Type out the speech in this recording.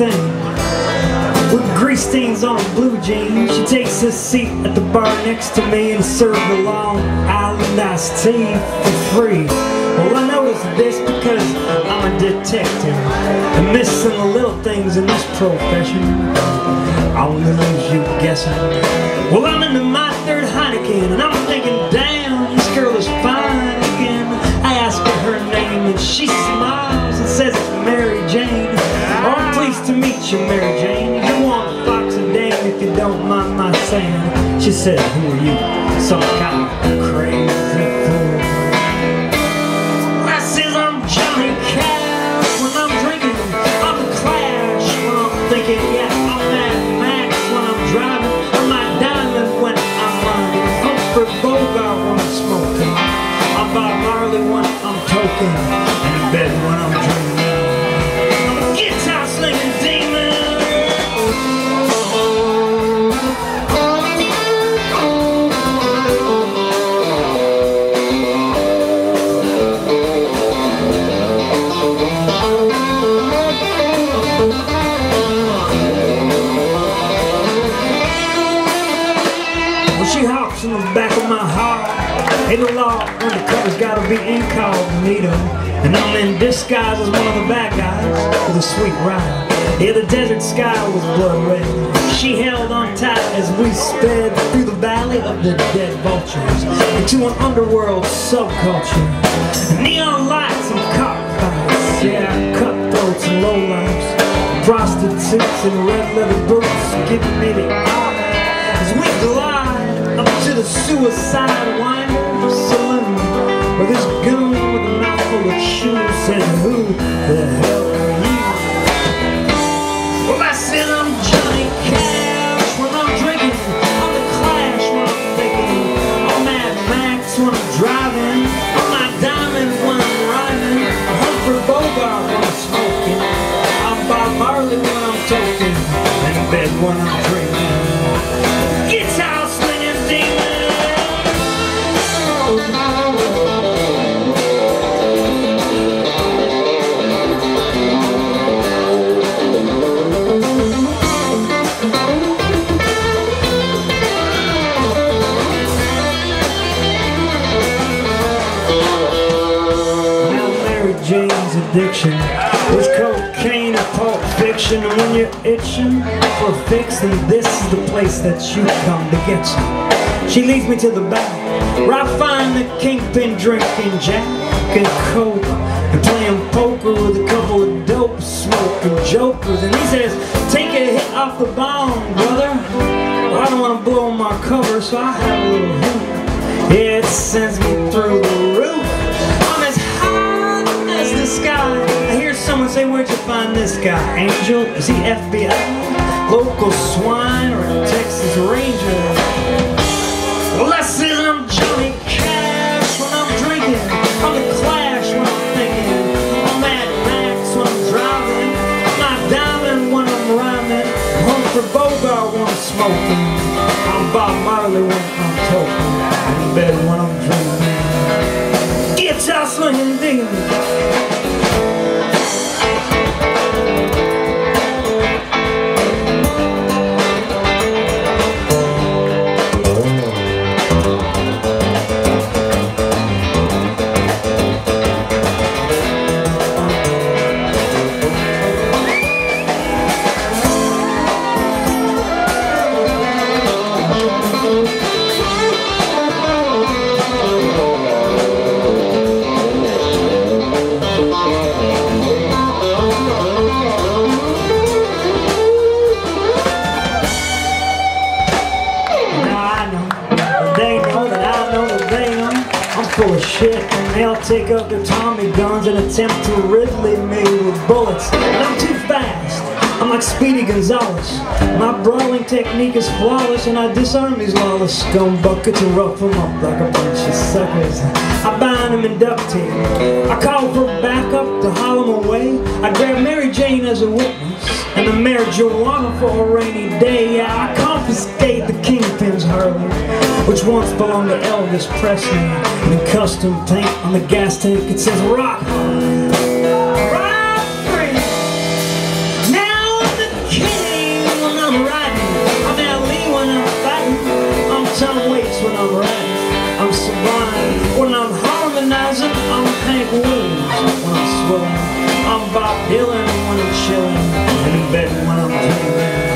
thing with grease stains on blue jeans. She takes a seat at the bar next to me and serves the Long Island iced tea for free. Well, I noticed this because I'm a detective and missing the little things in this profession. I'm gonna lose you guessing. Well, I'm into my third Heineken and I'm thinking, damn, this girl is fine again. I ask her her name and she smiles and says it's Mary Jane. Oh, I'm pleased to meet you, Mary Jane. You want a Fox and Dan if you don't mind my saying. She said, who are you? Some kind of crazy fool. I says I'm Johnny Cash when I'm drinking. I'm the Clash when I'm thinking. Yeah, I'm Mad Max when I'm driving. I'm my Diamond when I'm running. Humphrey Bogart when I'm smoking. I'm Bob Marley when I'm toking. Be incognito. And I'm in disguise as one of the bad guys with a sweet ride. Yeah, the desert sky was blood red. She held on tight as we sped through the valley of the dead vultures into an underworld subculture. Neon lights and cockfights, yeah, cutthroats and lowlifes. Prostitutes in red leather boots giving me the eye as we glide up to the suicide wine bed when I'm dreaming. Guitar slinging demon. Jane's addiction was cocaine or pulp fiction. And when you're itching for a fix, then this is the place that you come to get you. She leads me to the back, where I find the kingpin drinking Jack and Coke and playing poker with a couple of dope smoking jokers. And he says, "Take a hit off the bomb, brother." I don't want to blow my cover, so I have a little hint. It sends me through the roof. Find this guy? Angel? Is he FBI? Local swine or a Texas Ranger? Well, I said I'm Johnny Cash when I'm drinking. I'm the Clash when I'm thinking. I'm Mad Max when I'm driving. My diamond when I'm rhyming. I'm Humphrey Bogart when I'm smoking. I'm Bob Marley when they'll take up their Tommy guns and attempt to Ridley me with bullets. And I'm too fast. I'm like Speedy Gonzales. My brawling technique is flawless and I disarm these lawless scum buckets and rough them up like a bunch of suckers. I bind them in duct tape. I call for backup to haul them away. I grab Mary Jane as a witness and the marijuana for a rainy day. Yeah, I confiscate the kingpin's Harley, which once belonged to Elvis Presley. And a custom paint on the gas tank, it says rock Tom Waits when I'm writing, I'm sublime. When I'm harmonizing, I'm Hank Williams when I'm swelling. Bob Dylan. When I'm chilling, and in bed when I'm dreaming.